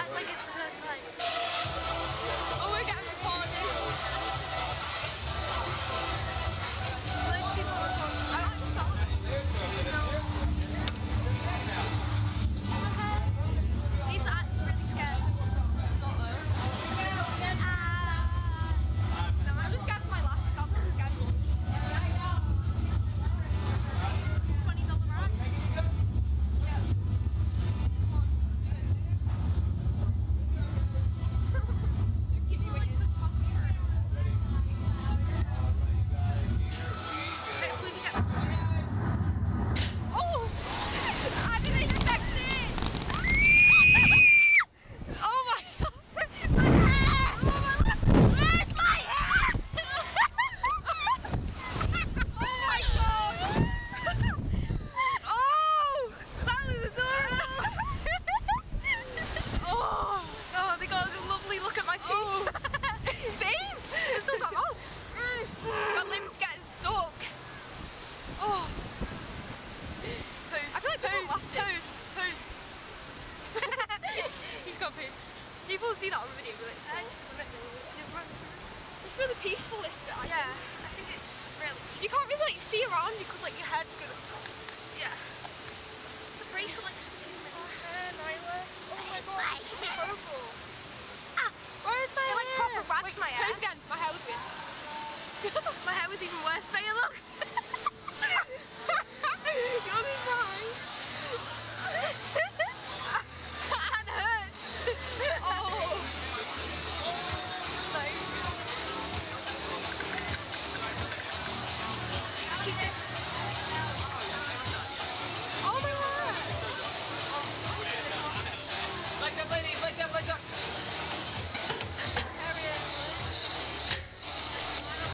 act think it's the first time. Who's? Who's? Who's? He's got poos. People see that on the video, but like, uh, just a bit. It's really peaceful this bit. Yeah. I think it's really. Peaceful. You can't really like see around because like your head's going. Yeah. The bracelet's sticking my hair, Oh my god, it's purple. Ah, Where is my They're hair? Like proper rats Wait, my hair. Again. My hair was weird. my hair was even worse. There, look. Thank you.